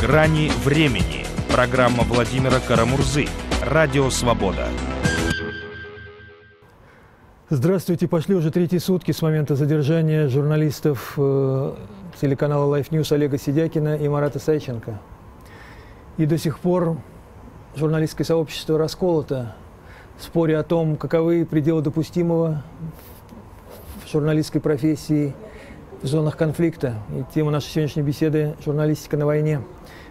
Грани времени. Программа Владимира Карамурзы. Радио «Свобода». Здравствуйте. Пошли уже третьи сутки с момента задержания журналистов э, телеканала Life News Олега Сидякина и Марата Сайченко. И до сих пор журналистское сообщество расколото в споре о том, каковы пределы допустимого в журналистской профессии в зонах конфликта. И тема нашей сегодняшней беседы – журналистика на войне.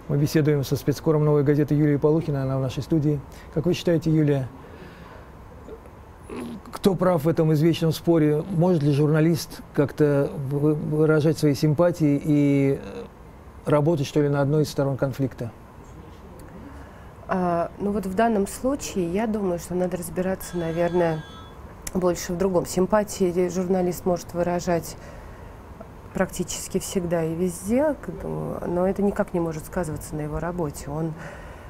Мы беседуем со спецкором «Новой газеты» Юлией Полухиной, она в нашей студии. Как вы считаете, Юлия, кто прав в этом извечном споре? Может ли журналист как-то выражать свои симпатии и работать, что ли, на одной из сторон конфликта? А, ну вот в данном случае я думаю, что надо разбираться, наверное, больше в другом. Симпатии журналист может выражать практически всегда и везде, но это никак не может сказываться на его работе. Он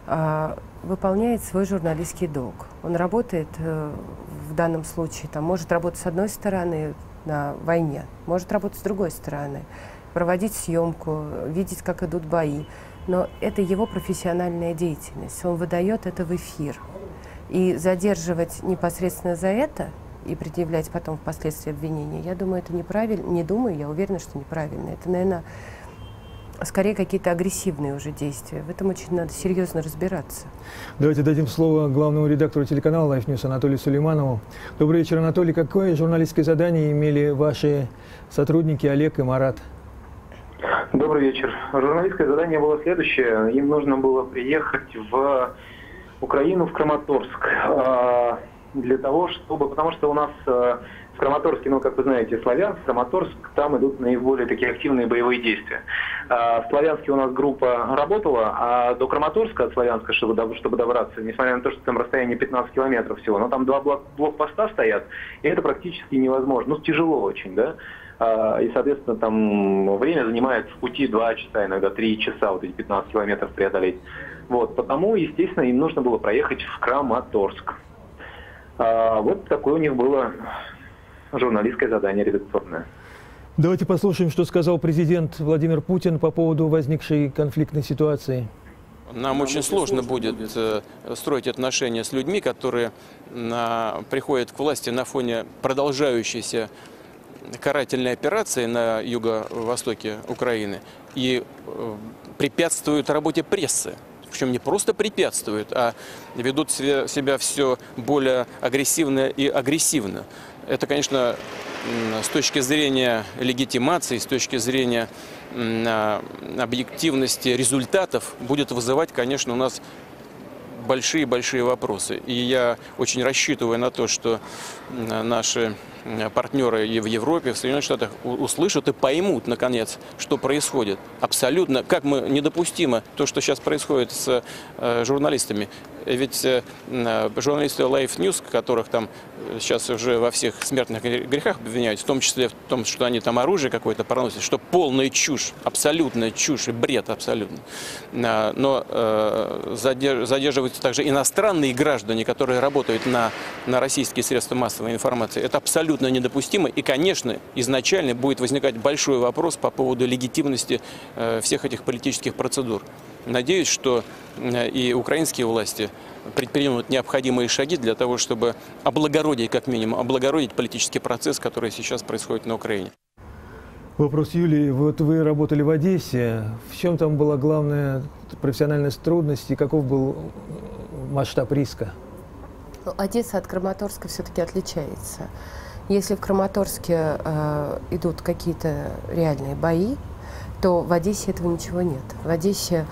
а, выполняет свой журналистский долг. Он работает э, в данном случае, там, может работать с одной стороны на войне, может работать с другой стороны, проводить съемку, видеть, как идут бои. Но это его профессиональная деятельность. Он выдает это в эфир. И задерживать непосредственно за это и предъявлять потом впоследствии обвинения, я думаю, это неправильно. Не думаю, я уверена, что неправильно. Это, наверное, скорее какие-то агрессивные уже действия. В этом очень надо серьезно разбираться. Давайте дадим слово главному редактору телеканала Life News Анатолию Сулейманову. Добрый вечер, Анатолий. Какое журналистское задание имели ваши сотрудники Олег и Марат? Добрый вечер. Журналистское задание было следующее. Им нужно было приехать в Украину, в Краматорск, а, для того, чтобы, потому что у нас а, в Краматорске, ну, как вы знаете, Славянск, Краматорск, там идут наиболее такие активные боевые действия. А в Славянске у нас группа работала, а до Краматорска от Славянска, чтобы, чтобы добраться, несмотря на то, что там расстояние 15 километров всего, но там два блок, блокпоста стоят, и это практически невозможно. Ну, тяжело очень, да. А, и, соответственно, там время занимает в пути 2 часа, иногда 3 часа, вот эти 15 километров преодолеть. Вот, потому, естественно, им нужно было проехать в Краматорск. А, вот такое у них было журналистское задание редакционное. Давайте послушаем, что сказал президент Владимир Путин по поводу возникшей конфликтной ситуации. Нам очень сложно будет э, строить отношения с людьми, которые приходят к власти на фоне продолжающейся карательной операции на юго-востоке Украины и э, препятствуют работе прессы причем не просто препятствуют, а ведут себя все более агрессивно и агрессивно. Это, конечно, с точки зрения легитимации, с точки зрения объективности результатов будет вызывать, конечно, у нас большие-большие вопросы. И я очень рассчитываю на то, что наши партнеры и в Европе, в Соединенных Штатах услышат и поймут, наконец, что происходит. Абсолютно, как мы недопустимо то, что сейчас происходит с э, журналистами. Ведь э, журналисты Life News, которых там сейчас уже во всех смертных грехах обвиняют, в том числе в том, что они там оружие какое-то проносят, что полная чушь, абсолютная чушь и бред абсолютно. Но э, задерживаются также иностранные граждане, которые работают на, на российские средства массовой информации. Это абсолютно недопустимо. И, конечно, изначально будет возникать большой вопрос по поводу легитимности э, всех этих политических процедур. Надеюсь, что э, и украинские власти предпримут необходимые шаги для того, чтобы облагородить, как минимум, облагородить политический процесс, который сейчас происходит на Украине. Вопрос Юлии. Вот вы работали в Одессе. В чем там была главная профессиональная трудность и каков был масштаб риска? Ну, Одесса от Краматорска все-таки отличается. Если в Краматорске э, идут какие-то реальные бои, то в Одессе этого ничего нет. В Одессе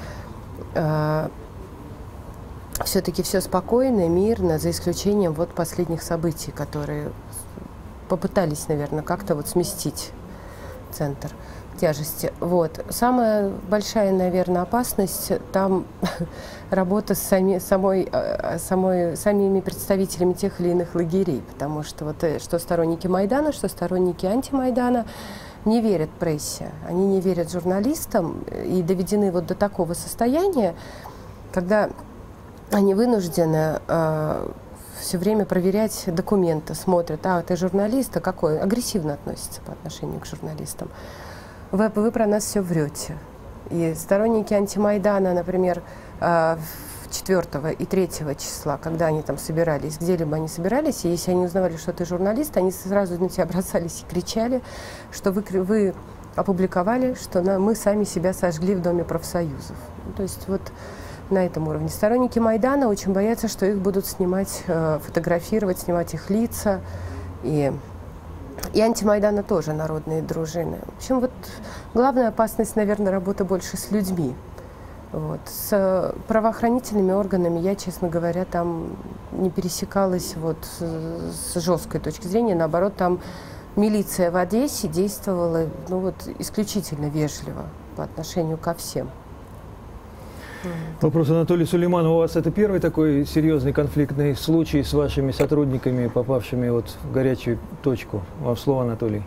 э, все-таки все спокойно, мирно, за исключением вот последних событий, которые попытались, наверное, как-то вот сместить центр тяжести. Вот. Самая большая, наверное, опасность там работа с сами, самой, э, самой, самими представителями тех или иных лагерей, потому что вот э, что сторонники Майдана, что сторонники антимайдана не верят прессе, они не верят журналистам и доведены вот до такого состояния, когда они вынуждены э, все время проверять документы, смотрят, а ты журналист, а какой? Агрессивно относится по отношению к журналистам. Вы, вы про нас все врете. И сторонники антимайдана, например, 4 э, и 3 числа, когда они там собирались, где-либо они собирались, и если они узнавали, что ты журналист, они сразу на тебя бросались и кричали, что вы, вы опубликовали, что на, мы сами себя сожгли в Доме профсоюзов. Ну, то есть вот на этом уровне. Сторонники Майдана очень боятся, что их будут снимать, э, фотографировать, снимать их лица. И, и антимайдана тоже народные дружины. В общем, вот главная опасность, наверное, работа больше с людьми. Вот. С правоохранительными органами я, честно говоря, там не пересекалась вот с, с жесткой точки зрения. Наоборот, там милиция в Одессе действовала ну, вот, исключительно вежливо по отношению ко всем. Вопрос Анатолий Сулейман. У вас это первый такой серьезный конфликтный случай с вашими сотрудниками, попавшими вот в горячую точку? Вам слово, Анатолий.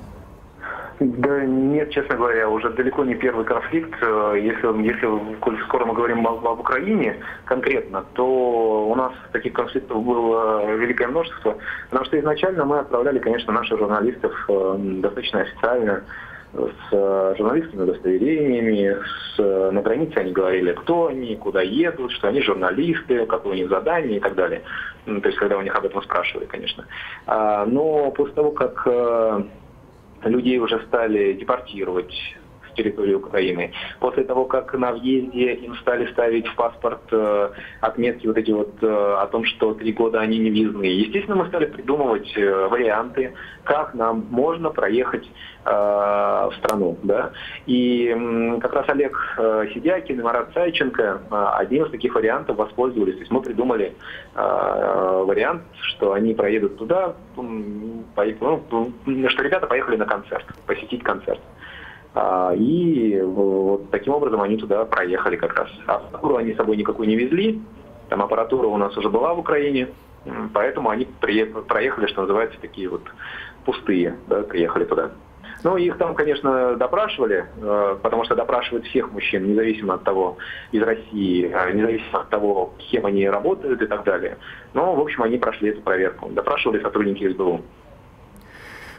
Да нет, честно говоря, уже далеко не первый конфликт. Э, если, если скоро мы говорим об, об Украине конкретно, то у нас таких конфликтов было великое множество. Потому что изначально мы отправляли, конечно, наших журналистов э, достаточно официально с э, журналистскими удостоверениями, с, на границе они говорили, кто они, куда едут, что они журналисты, какое у них задание и так далее. Ну, то есть, когда у них об этом спрашивали, конечно. А, но после того, как людей уже стали депортировать территории Украины. После того, как на въезде им стали ставить в паспорт э, отметки вот эти вот э, о том, что три года они не визные, естественно, мы стали придумывать э, варианты, как нам можно проехать э, в страну. Да? И э, как раз Олег э, Сидякин и Марат Сайченко э, один из таких вариантов воспользовались. То есть мы придумали э, вариант, что они проедут туда, ну, что ребята поехали на концерт, посетить концерт. А, и вот таким образом они туда проехали как раз. Аппаратуру они с собой никакой не везли, там аппаратура у нас уже была в Украине, поэтому они проехали, что называется, такие вот пустые, да, приехали туда. Ну, их там, конечно, допрашивали, э, потому что допрашивают всех мужчин, независимо от того, из России, э, независимо от того, кем они работают и так далее. Но, в общем, они прошли эту проверку. Допрашивали сотрудники СБУ.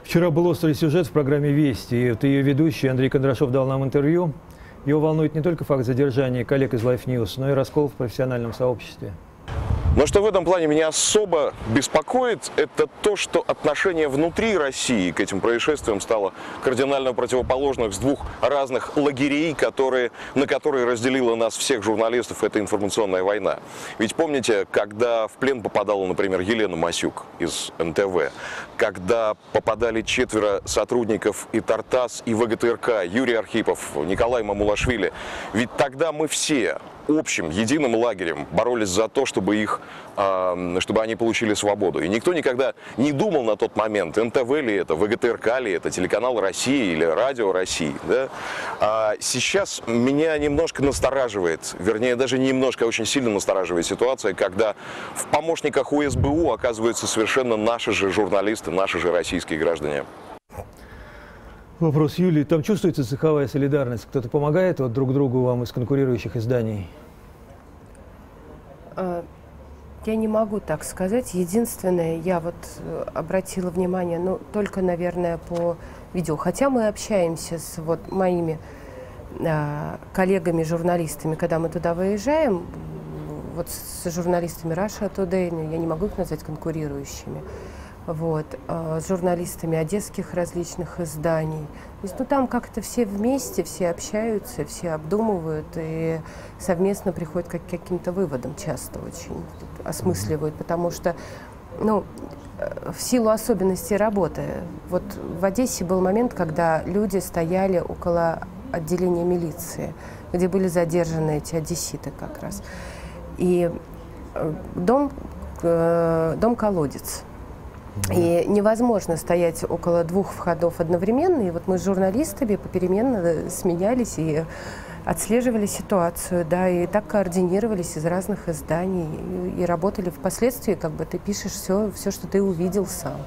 Вчера был острый сюжет в программе «Вести», и вот ее ведущий Андрей Кондрашов дал нам интервью. Его волнует не только факт задержания коллег из Life News, но и раскол в профессиональном сообществе. Но что в этом плане меня особо беспокоит, это то, что отношение внутри России к этим происшествиям стало кардинально противоположных с двух разных лагерей, которые, на которые разделила нас всех журналистов эта информационная война. Ведь помните, когда в плен попадала, например, Елена Масюк из НТВ, когда попадали четверо сотрудников и Тартас, и ВГТРК, Юрий Архипов, Николай Мамулашвили, ведь тогда мы все общим, единым лагерем боролись за то, чтобы их, чтобы они получили свободу. И никто никогда не думал на тот момент, НТВ ли это, ВГТРК ли это, телеканал России или радио России. Да? А сейчас меня немножко настораживает, вернее даже не немножко, а очень сильно настораживает ситуация, когда в помощниках УСБУ оказываются совершенно наши же журналисты, наши же российские граждане. Вопрос Юлии. Там чувствуется цеховая солидарность? Кто-то помогает вот друг другу вам из конкурирующих изданий? А, я не могу так сказать. Единственное, я вот э, обратила внимание, ну, только, наверное, по видео. Хотя мы общаемся с вот моими а, коллегами-журналистами, когда мы туда выезжаем, вот с журналистами Russia Today, ну, я не могу их назвать конкурирующими вот, э, с журналистами одесских различных изданий. То есть, ну, там как-то все вместе, все общаются, все обдумывают и совместно приходят к каким-то выводам часто очень осмысливают, потому что, ну, э, в силу особенностей работы. Вот в Одессе был момент, когда люди стояли около отделения милиции, где были задержаны эти одесситы как раз. И э, дом, дом-колодец. И невозможно стоять около двух входов одновременно. И вот мы с журналистами попеременно сменялись и отслеживали ситуацию, да, и так координировались из разных изданий и, и работали впоследствии, как бы ты пишешь все, все, что ты увидел сам.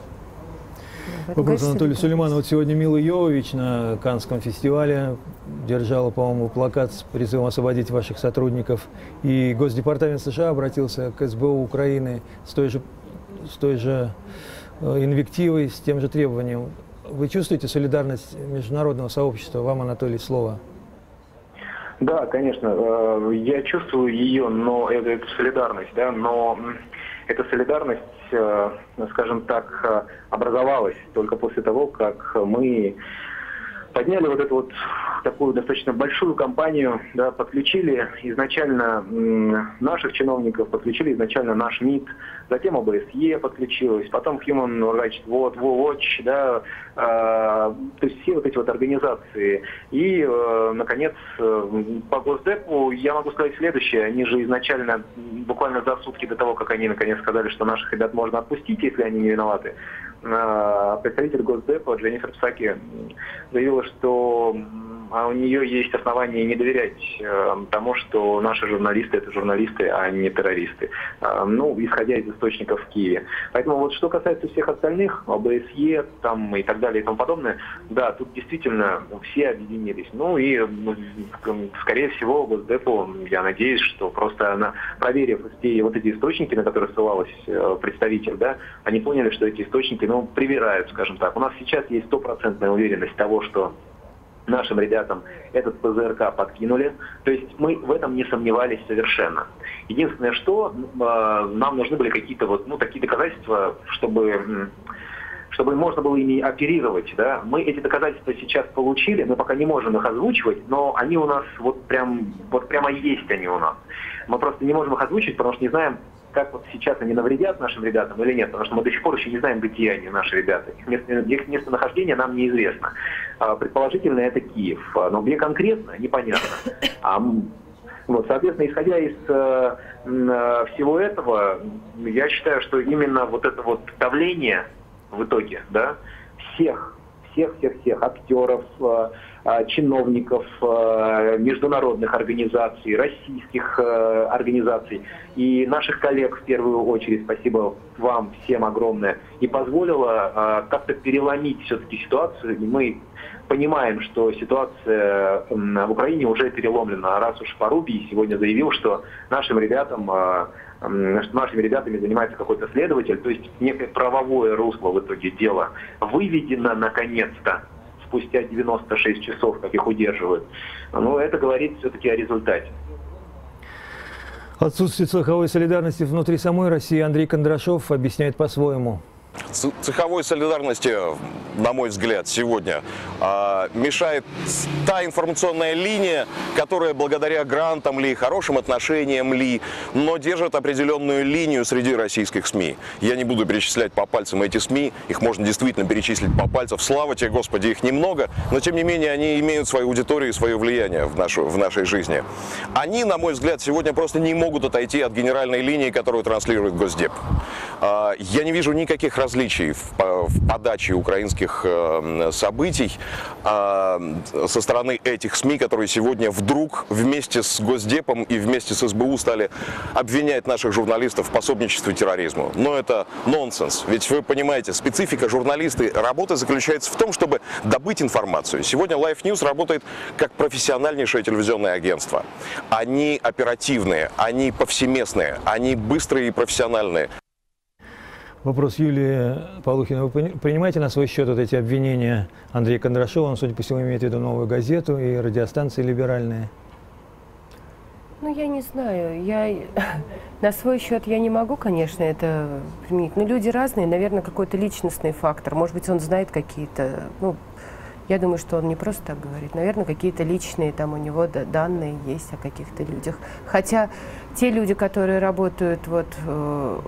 Вопрос Анатолий Сулейман. Вот сегодня Мила Йовович на Канском фестивале держала, по-моему, плакат с призывом освободить ваших сотрудников. И Госдепартамент США обратился к СБУ Украины с той же, с той же Э, инвективой, с тем же требованием. Вы чувствуете солидарность международного сообщества? Вам, Анатолий, слово. Да, конечно. Э, я чувствую ее, но это, это солидарность, да, но эта солидарность, э, скажем так, э, образовалась только после того, как мы подняли вот эту вот такую достаточно большую компанию, да, подключили изначально наших чиновников, подключили изначально наш МИД, затем ОБСЕ подключилась, потом Human Rights Watch, да, э, то есть все вот эти вот организации. И, э, наконец, э, по Госдепу я могу сказать следующее. Они же изначально, буквально за сутки до того, как они наконец сказали, что наших ребят можно отпустить, если они не виноваты, э, представитель Госдепа Дженнифер Псаки заявила, что а у нее есть основания не доверять э, тому, что наши журналисты это журналисты, а не террористы. Э, ну, исходя из источников в Киеве. Поэтому вот что касается всех остальных, ОБСЕ там и так далее и тому подобное, да, тут действительно все объединились. Ну и, скорее всего, Госдепу, я надеюсь, что просто она, проверив все вот эти источники, на которые ссылалась э, представитель, да, они поняли, что эти источники, ну, привирают, скажем так. У нас сейчас есть стопроцентная уверенность того, что нашим ребятам этот ПЗРК подкинули. То есть мы в этом не сомневались совершенно. Единственное, что э, нам нужны были какие-то вот, ну, такие доказательства, чтобы чтобы можно было ими оперировать. Да? Мы эти доказательства сейчас получили, мы пока не можем их озвучивать, но они у нас вот прям вот прямо есть они у нас. Мы просто не можем их озвучить, потому что не знаем, как вот сейчас они навредят нашим ребятам или нет, потому что мы до сих пор еще не знаем, где они, наши ребята. Их, место, их местонахождение нам неизвестно. А, предположительно, это Киев. А, но где конкретно, непонятно. А, вот, соответственно, исходя из э, э, всего этого, я считаю, что именно вот это вот давление в итоге, да, всех, всех, всех, всех актеров, э, чиновников э, международных организаций, российских э, организаций. И наших коллег в первую очередь, спасибо вам всем огромное, и позволило как-то переломить все-таки ситуацию, и мы понимаем, что ситуация в Украине уже переломлена. Раз уж Порубий сегодня заявил, что нашим ребятам что нашими ребятами занимается какой-то следователь, то есть некое правовое русло в итоге дела выведено наконец-то спустя 96 часов, как их удерживают. Но это говорит все-таки о результате. Отсутствие цеховой солидарности внутри самой России Андрей Кондрашов объясняет по-своему цеховой солидарности, на мой взгляд, сегодня а, мешает та информационная линия, которая благодаря грантам ли, хорошим отношениям ли, но держит определенную линию среди российских СМИ. Я не буду перечислять по пальцам эти СМИ, их можно действительно перечислить по пальцам. Слава тебе, Господи, их немного, но тем не менее они имеют свою аудиторию и свое влияние в, нашу, в нашей жизни. Они, на мой взгляд, сегодня просто не могут отойти от генеральной линии, которую транслирует Госдеп. А, я не вижу никаких различий в, в подаче украинских э, событий э, со стороны этих СМИ, которые сегодня вдруг вместе с Госдепом и вместе с СБУ стали обвинять наших журналистов в пособничестве терроризму. Но это нонсенс. Ведь вы понимаете, специфика журналисты работы заключается в том, чтобы добыть информацию. Сегодня Life News работает как профессиональнейшее телевизионное агентство. Они оперативные, они повсеместные, они быстрые и профессиональные. Вопрос Юлии Полухина. Вы принимаете на свой счет вот эти обвинения Андрея Кондрашова? Он, судя по всему, имеет в виду новую газету и радиостанции либеральные. Ну, я не знаю. Я на свой счет я не могу, конечно, это применить. Но люди разные, наверное, какой-то личностный фактор. Может быть, он знает какие-то, ну, я думаю, что он не просто так говорит. Наверное, какие-то личные там у него данные есть о каких-то людях. Хотя те люди, которые работают вот э,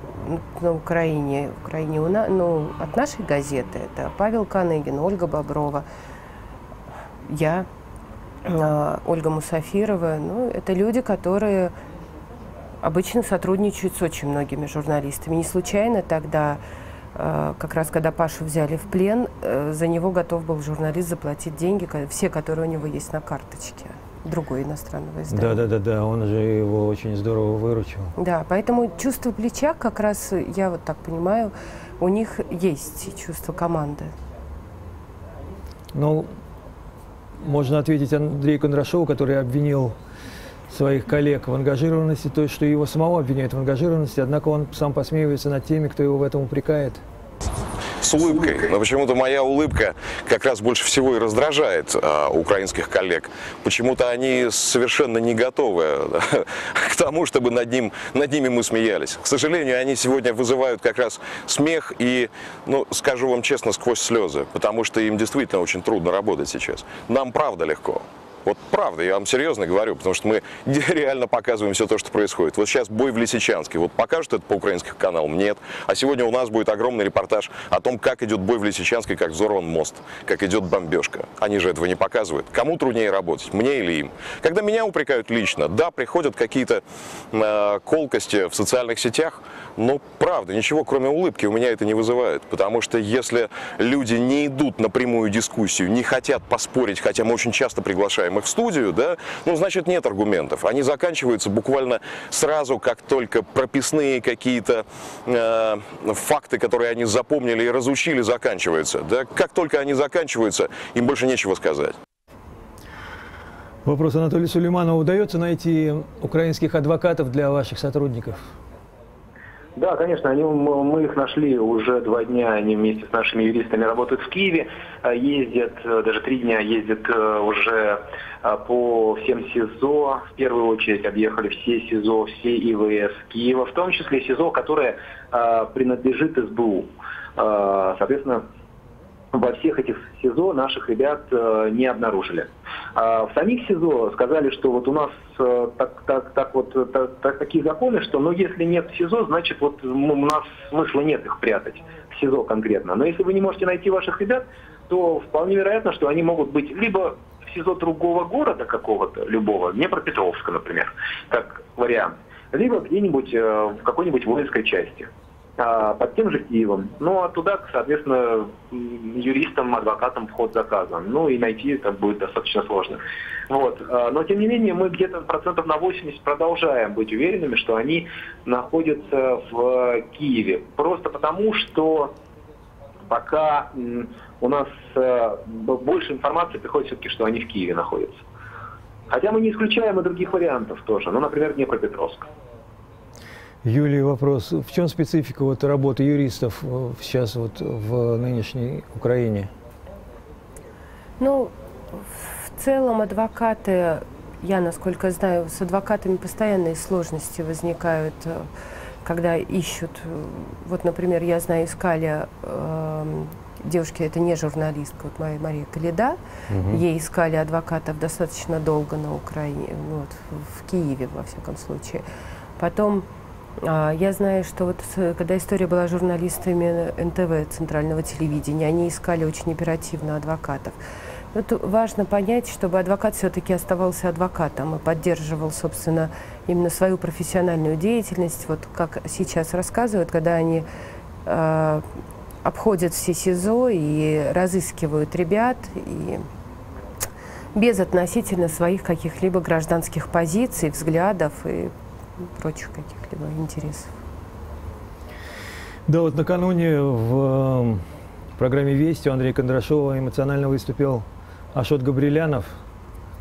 на Украине, в Украине у нас, ну, от нашей газеты, это Павел Каныгин, Ольга Боброва, я, э, Ольга Мусафирова, ну, это люди, которые обычно сотрудничают с очень многими журналистами. Не случайно тогда как раз когда Пашу взяли в плен, э, за него готов был журналист заплатить деньги, все, которые у него есть на карточке другой иностранного издания. Да, да, да, да, он же его очень здорово выручил. Да, поэтому чувство плеча, как раз, я вот так понимаю, у них есть чувство команды. Ну, можно ответить Андрею Кондрашову, который обвинил своих коллег в ангажированности, то есть что его самого обвиняют в ангажированности, однако он сам посмеивается над теми, кто его в этом упрекает. с улыбкой. Но почему-то моя улыбка как раз больше всего и раздражает а, украинских коллег. Почему-то они совершенно не готовы да, к тому, чтобы над, ним, над ними мы смеялись. К сожалению, они сегодня вызывают как раз смех и, ну, скажу вам честно, сквозь слезы. Потому что им действительно очень трудно работать сейчас. Нам правда легко. Вот правда, я вам серьезно говорю, потому что мы реально показываем все то, что происходит. Вот сейчас бой в Лисичанске. Вот покажут это по украинским каналам? Нет. А сегодня у нас будет огромный репортаж о том, как идет бой в Лисичанске, как взорван мост, как идет бомбежка. Они же этого не показывают. Кому труднее работать, мне или им? Когда меня упрекают лично, да, приходят какие-то э, колкости в социальных сетях, но правда, ничего кроме улыбки у меня это не вызывает. Потому что если люди не идут на прямую дискуссию, не хотят поспорить, хотя мы очень часто приглашаем приглашаем их в студию, да, ну, значит, нет аргументов. Они заканчиваются буквально сразу, как только прописные какие-то э, факты, которые они запомнили и разучили, заканчиваются. Да, как только они заканчиваются, им больше нечего сказать. Вопрос Анатолию Сулейманову. Удается найти украинских адвокатов для ваших сотрудников? Да, конечно, они, мы их нашли уже два дня, они вместе с нашими юристами работают в Киеве, э, ездят, э, даже три дня ездят э, уже по всем СИЗО, в первую очередь объехали все СИЗО, все ИВС Киева, в том числе СИЗО, которое принадлежит СБУ. Соответственно, во всех этих СИЗО наших ребят э, не обнаружили. А в самих СИЗО сказали, что вот у нас э, так, так, так вот так, так, такие законы, что ну если нет СИЗО, значит вот у нас смысла нет их прятать в СИЗО конкретно. Но если вы не можете найти ваших ребят, то вполне вероятно, что они могут быть либо в СИЗО другого города какого-то, любого, Днепропетровска, например, как вариант, либо где-нибудь э, в какой-нибудь воинской части. А, под тем же Киевом. Ну, а туда, соответственно, юристам, адвокатам вход заказан. Ну, и найти это будет достаточно сложно. Вот. А, но, тем не менее, мы где-то процентов на 80 продолжаем быть уверенными, что они находятся в Киеве. Просто потому, что пока у нас э, больше информации приходит все-таки, что они в Киеве находятся. Хотя мы не исключаем и других вариантов тоже. Ну, например, Днепропетровск. Юлии вопрос. В чем специфика вот работы юристов э, сейчас вот в нынешней Украине? Ну, в целом адвокаты, я насколько знаю, с адвокатами постоянные сложности возникают, э, когда ищут. Вот, например, я знаю, искали э, девушки, это не журналистка, вот моя Мария Калида, угу. ей искали адвокатов достаточно долго на Украине, ну, вот, в Киеве, во всяком случае. Потом я знаю, что вот когда история была журналистами НТВ, центрального телевидения, они искали очень оперативно адвокатов. Вот важно понять, чтобы адвокат все-таки оставался адвокатом и поддерживал, собственно, именно свою профессиональную деятельность. Вот как сейчас рассказывают, когда они э, обходят все СИЗО и разыскивают ребят, и без относительно своих каких-либо гражданских позиций, взглядов и прочих каких-либо интересов. Да, вот накануне в программе «Вести» у Андрея Кондрашова эмоционально выступил Ашот Габрилянов.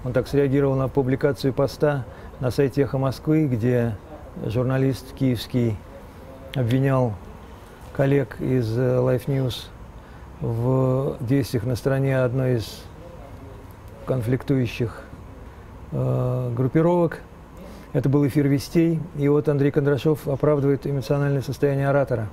Он так среагировал на публикацию поста на сайте «Эхо Москвы», где журналист киевский обвинял коллег из Life News в действиях на стороне одной из конфликтующих э, группировок – это был эфир «Вестей», и вот Андрей Кондрашов оправдывает эмоциональное состояние оратора.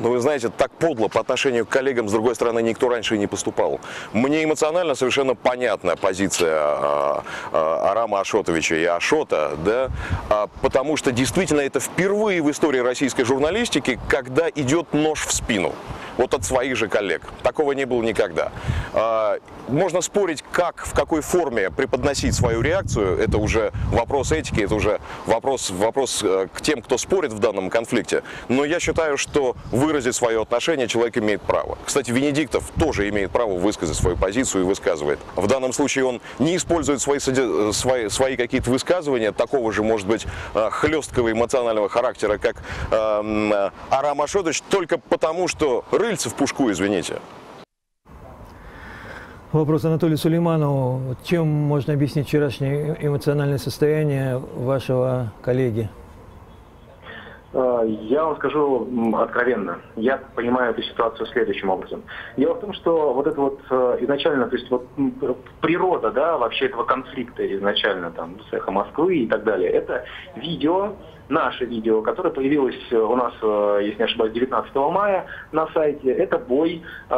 Ну, вы знаете, так подло по отношению к коллегам, с другой стороны, никто раньше и не поступал. Мне эмоционально совершенно понятна позиция а, а, Арама Ашотовича и Ашота, да, а, потому что действительно это впервые в истории российской журналистики, когда идет нож в спину вот от своих же коллег. Такого не было никогда. А, можно спорить, как, в какой форме преподносить свою реакцию. Это уже вопрос этики, это уже вопрос, вопрос э, к тем, кто спорит в данном конфликте. Но я считаю, что выразить свое отношение человек имеет право. Кстати, Венедиктов тоже имеет право высказать свою позицию и высказывает. В данном случае он не использует свои, свои, свои какие-то высказывания такого же, может быть, э, хлесткого эмоционального характера, как э, Арам Ашотович, только потому, что рыльце в пушку, извините. Вопрос Анатолию Сулейманову. Чем можно объяснить вчерашнее эмоциональное состояние вашего коллеги? А, Я вам скажу откровенно, я понимаю эту ситуацию следующим образом. Дело в том, что вот это вот э, изначально, то есть вот природа, да, вообще этого конфликта изначально там с эхо Москвы и так далее, это видео, наше видео, которое появилось э, у нас, э, если не ошибаюсь, 19 мая на сайте. Это бой, э,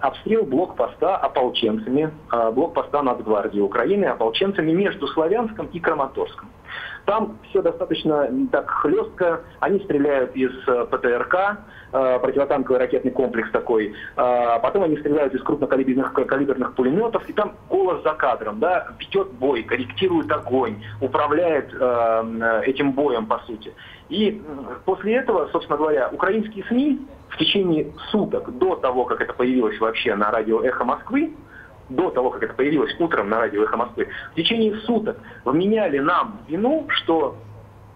обстрел блокпоста ополченцами, блокпоста Нацгвардии Украины ополченцами между Славянском и Краматорском. Там все достаточно так хлестко. Они стреляют из ПТРК, противотанковый ракетный комплекс такой. Потом они стреляют из крупнокалиберных калиберных пулеметов. И там голос за кадром, да, ведет бой, корректирует огонь, управляет этим боем, по сути. И после этого, собственно говоря, украинские СМИ в течение суток до того, как это появилось вообще на радио «Эхо Москвы», до того, как это появилось утром на радио «Эхо Москвы», в течение суток вменяли нам вину, что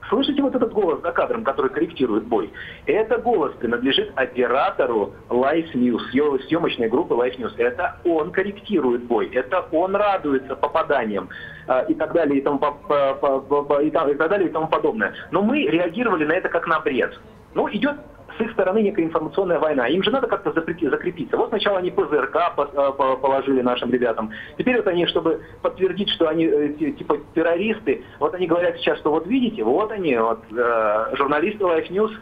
Слышите вот этот голос за кадром, который корректирует бой? Это голос принадлежит оператору Life News, съемочной группы Life News. Это он корректирует бой, это он радуется попаданиям э, и так далее и тому, и так далее и тому подобное. Но мы реагировали на это как на бред. Ну, идет с их стороны некая информационная война. Им же надо как-то закрепиться. Вот сначала они ПЗРК э, положили нашим ребятам. Теперь вот они, чтобы подтвердить, что они э, типа террористы, вот они говорят сейчас, что вот видите, вот они, вот э, журналисты Life News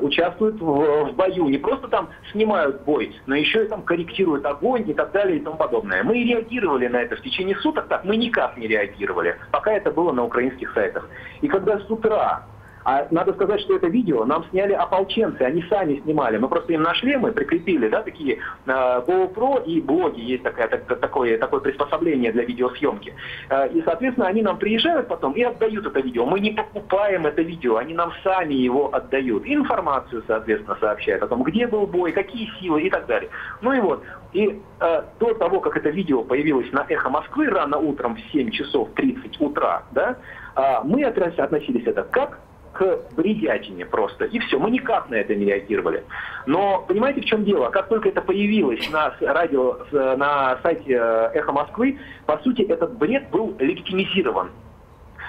участвуют в, в бою. Не просто там снимают бой, но еще и там корректируют огонь и так далее и тому подобное. Мы реагировали на это в течение суток, так мы никак не реагировали, пока это было на украинских сайтах. И когда с утра а надо сказать, что это видео нам сняли ополченцы, они сами снимали. Мы просто им нашли, мы прикрепили, да, такие э, GoPro и блоги, есть такая, так, такое, такое приспособление для видеосъемки. Э, и, соответственно, они нам приезжают потом и отдают это видео. Мы не покупаем это видео, они нам сами его отдают. Информацию, соответственно, сообщают о том, где был бой, какие силы и так далее. Ну и вот, и э, до того, как это видео появилось на «Эхо Москвы» рано утром в 7 часов 30 утра, да, э, мы относились это как к бредятине просто. И все, мы никак на это не реагировали. Но понимаете, в чем дело? Как только это появилось на радио, на сайте э, «Эхо Москвы», по сути, этот бред был легитимизирован.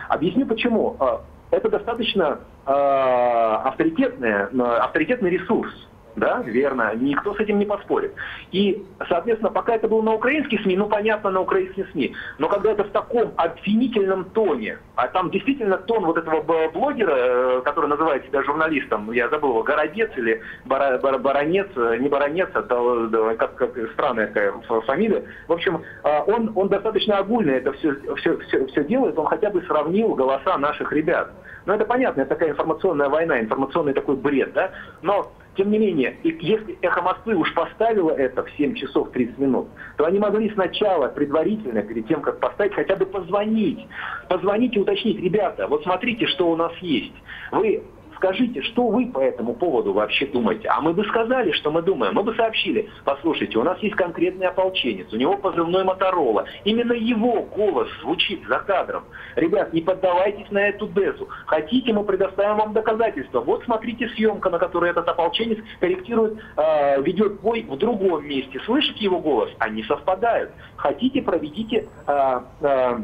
Объясню почему. Э, это достаточно э, авторитетный, авторитетный ресурс да, верно, никто с этим не поспорит. И, соответственно, пока это было на украинских СМИ, ну, понятно, на украинских СМИ, но когда это в таком обвинительном тоне, а там действительно тон вот этого блогера, э, который называет себя журналистом, я забыл его, Городец или Баронец, э, не Баронец, а как, как странная такая фамилия, в общем, а, он, он достаточно огульно это все, все, все, все делает, он хотя бы сравнил голоса наших ребят. Ну, это понятно, это такая информационная война, информационный такой бред, да, но тем не менее, если «Эхо Москвы» уж поставило это в 7 часов 30 минут, то они могли сначала, предварительно, перед тем, как поставить, хотя бы позвонить. Позвонить и уточнить, ребята, вот смотрите, что у нас есть. Вы Скажите, что вы по этому поводу вообще думаете? А мы бы сказали, что мы думаем. Мы бы сообщили, послушайте, у нас есть конкретный ополченец, у него позывной Моторола. Именно его голос звучит за кадром. Ребят, не поддавайтесь на эту дезу. Хотите, мы предоставим вам доказательства. Вот смотрите съемка, на которой этот ополченец корректирует, э, ведет бой в другом месте. Слышите его голос? Они совпадают. Хотите, проведите э, э,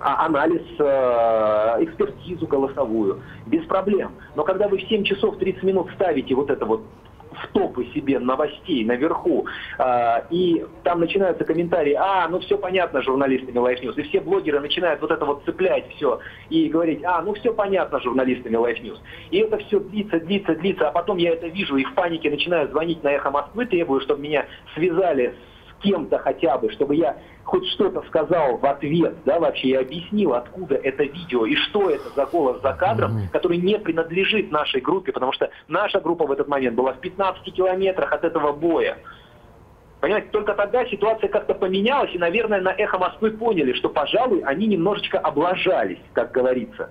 анализ, э, экспертизу голосовую, без проблем. Но когда вы в 7 часов 30 минут ставите вот это вот в топы себе новостей наверху, э, и там начинаются комментарии, а, ну все понятно журналистами Life News, и все блогеры начинают вот это вот цеплять все и говорить, а, ну все понятно журналистами Life News. И это все длится, длится, длится, а потом я это вижу и в панике начинаю звонить на Эхо Москвы, требую, чтобы меня связали с кем-то хотя бы, чтобы я хоть что-то сказал в ответ, да, вообще и объяснил, откуда это видео и что это за голос за кадром, mm-hmm. который не принадлежит нашей группе, потому что наша группа в этот момент была в 15 километрах от этого боя. Понимаете, только тогда ситуация как-то поменялась, и, наверное, на «Эхо Москвы» поняли, что, пожалуй, они немножечко облажались, как говорится.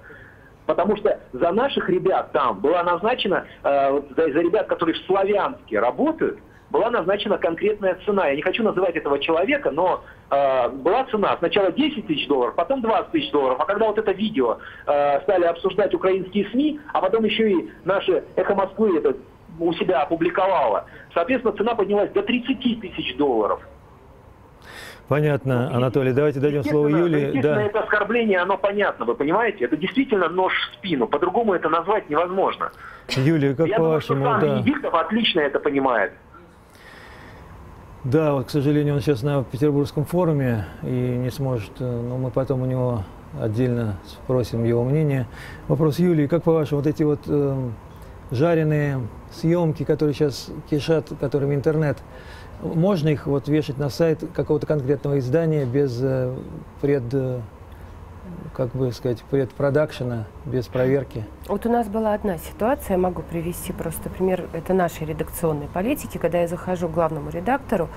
Потому что за наших ребят там была назначена, э, за, за ребят, которые в Славянске работают, была назначена конкретная цена. Я не хочу называть этого человека, но э, была цена сначала 10 тысяч долларов, потом 20 тысяч долларов. А когда вот это видео э, стали обсуждать украинские СМИ, а потом еще и наши «Эхо Москвы» это у себя опубликовало, соответственно, цена поднялась до 30 тысяч долларов. Понятно, Анатолий. Давайте дадим слово Юлии. Естественно, да. это оскорбление, оно понятно, вы понимаете? Это действительно нож в спину. По-другому это назвать невозможно. Юлия, как по-вашему? Я думаю, что сам да. Венедиктов отлично это понимает. Да, вот, к сожалению, он сейчас на Петербургском форуме и не сможет, э, но мы потом у него отдельно спросим его мнение. Вопрос Юлии, как по-вашему, вот эти вот э, жареные съемки, которые сейчас кишат, которыми интернет, можно их вот вешать на сайт какого-то конкретного издания без э, пред, э, как бы сказать, предпродакшена, без проверки? Вот у нас была одна ситуация, могу привести просто пример, это нашей редакционной политики, когда я захожу к главному редактору,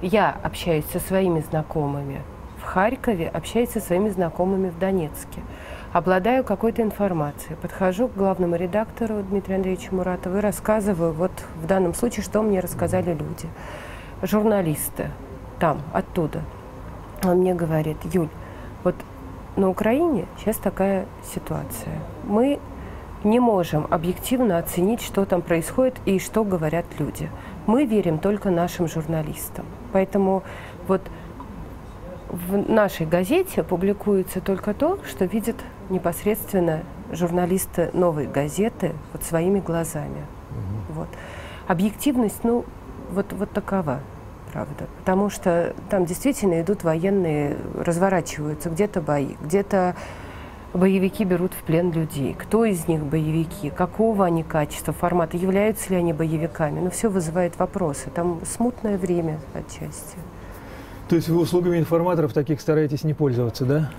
я общаюсь со своими знакомыми в Харькове, общаюсь со своими знакомыми в Донецке обладаю какой-то информацией, подхожу к главному редактору Дмитрию Андреевичу Муратову и рассказываю, вот в данном случае, что мне рассказали люди, журналисты там, оттуда. Он мне говорит, Юль, вот на Украине сейчас такая ситуация. Мы не можем объективно оценить, что там происходит и что говорят люди. Мы верим только нашим журналистам. Поэтому вот в нашей газете публикуется только то, что видят непосредственно журналисты новой газеты вот своими глазами. Угу. Вот. Объективность, ну, вот, вот такова, правда. Потому что там действительно идут военные, разворачиваются где-то бои, где-то боевики берут в плен людей. Кто из них боевики? Какого они качества, формата? Являются ли они боевиками? Ну, все вызывает вопросы. Там смутное время отчасти. То есть вы услугами информаторов таких стараетесь не пользоваться, да?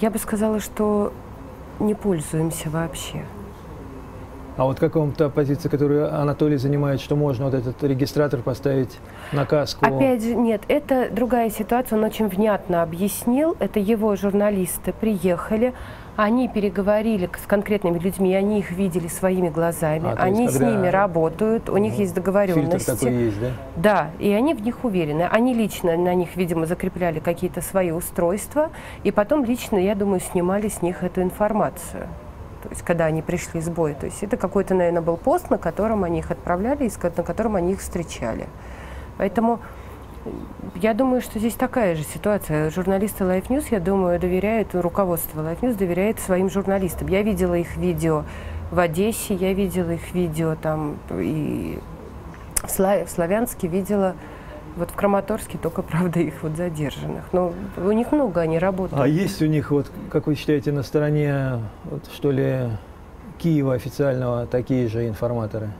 Я бы сказала, что не пользуемся вообще. А вот как вам та позиция, которую Анатолий занимает, что можно вот этот регистратор поставить на каску? Опять же, нет, это другая ситуация, он очень внятно объяснил, это его журналисты приехали, они переговорили с конкретными людьми, они их видели своими глазами, а, они есть, с ними работают, у них есть договоренности. Такой есть, да? Да, и они в них уверены. Они лично на них, видимо, закрепляли какие-то свои устройства, и потом лично, я думаю, снимали с них эту информацию. То есть, когда они пришли с боя. То есть, это какой-то, наверное, был пост, на котором они их отправляли, на котором они их встречали. Поэтому я думаю, что здесь такая же ситуация. Журналисты Life News, я думаю, доверяют, руководство Life News доверяет своим журналистам. Я видела их видео в Одессе, я видела их видео там и в, Слав... в Славянске видела вот в Краматорске только, правда, их вот задержанных. Но у них много, они работают. А есть у них, вот, как вы считаете, на стороне, вот, что ли, Киева официального такие же информаторы?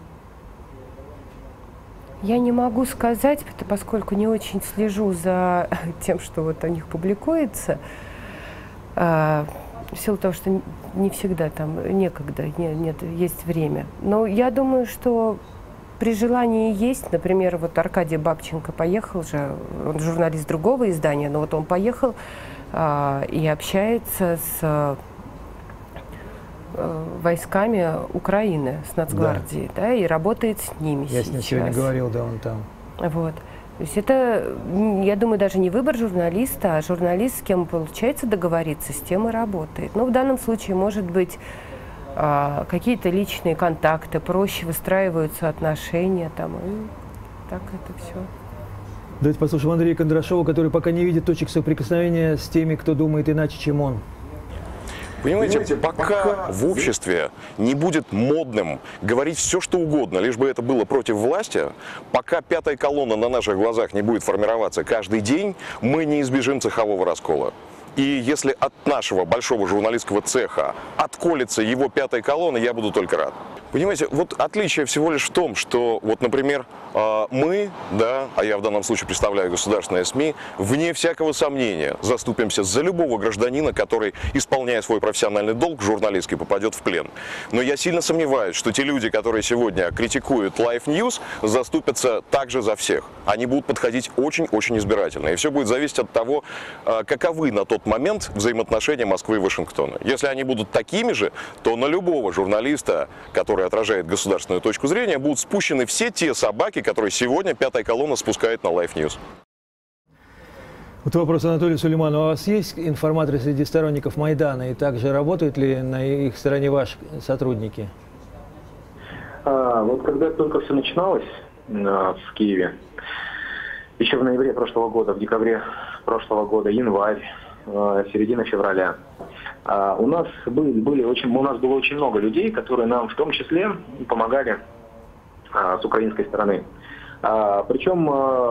Я не могу сказать, поскольку не очень слежу за тем, что вот о них публикуется. А, в силу того, что не всегда там некогда, нет, нет, есть время. Но я думаю, что при желании есть, например, вот Аркадий Бабченко поехал же, он журналист другого издания, но вот он поехал а, и общается с Э, войсками Украины, с Нацгвардией, да. да, и работает с ними Я сейчас. с ним сегодня говорил, да, он там. Вот. То есть это, я думаю, даже не выбор журналиста, а журналист, с кем получается договориться, с тем и работает. Но в данном случае, может быть, какие-то личные контакты, проще выстраиваются отношения там, и так это все. Давайте послушаем Андрея Кондрашова, который пока не видит точек соприкосновения с теми, кто думает иначе, чем он. Понимаете, Понимаете пока, пока в обществе не будет модным говорить все, что угодно, лишь бы это было против власти, пока пятая колонна на наших глазах не будет формироваться каждый день, мы не избежим цехового раскола. И если от нашего большого журналистского цеха отколется его пятая колонна, я буду только рад. Понимаете, вот отличие всего лишь в том, что вот, например, а, мы, да, а я в данном случае представляю государственные СМИ, вне всякого сомнения заступимся за любого гражданина, который, исполняя свой профессиональный долг журналистский, попадет в плен. Но я сильно сомневаюсь, что те люди, которые сегодня критикуют Life News, заступятся также за всех. Они будут подходить очень-очень избирательно. И все будет зависеть от того, а, каковы на тот момент взаимоотношения Москвы и Вашингтона. Если они будут такими же, то на любого журналиста, который отражает государственную точку зрения, будут спущены все те собаки, которые сегодня пятая колонна спускает на Life News. Вот вопрос Анатолию Сулейману. У вас есть информаторы среди сторонников Майдана? И также работают ли на их стороне ваши сотрудники? А, вот когда только все начиналось а, в Киеве, еще в ноябре прошлого года, в декабре прошлого года, январь, середина февраля. А у нас были, были очень, у нас было очень много людей, которые нам в том числе помогали а, с украинской стороны. А, причем,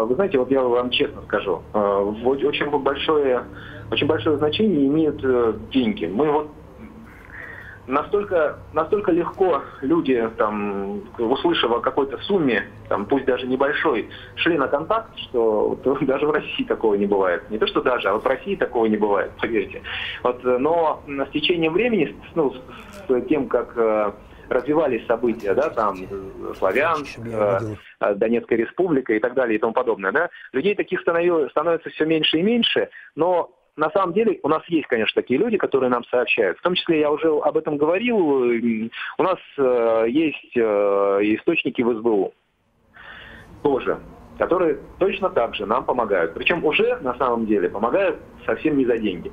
вы знаете, вот я вам честно скажу, очень большое, очень большое значение имеют а, деньги. Мы вот настолько, настолько легко люди, там, услышав о какой-то сумме, там, пусть даже небольшой, шли на контакт, что вот, даже в России такого не бывает. Не то, что даже, а вот в России такого не бывает, поверьте. Вот, но с течением времени, ну, с тем, как э, развивались события, да, там, Славянск, э, Донецкая республика и так далее и тому подобное, да, людей таких становится все меньше и меньше, но на самом деле у нас есть, конечно, такие люди, которые нам сообщают. В том числе я уже об этом говорил. У нас э, есть э, источники в СБУ тоже, которые точно так же нам помогают. Причем уже на самом деле помогают совсем не за деньги,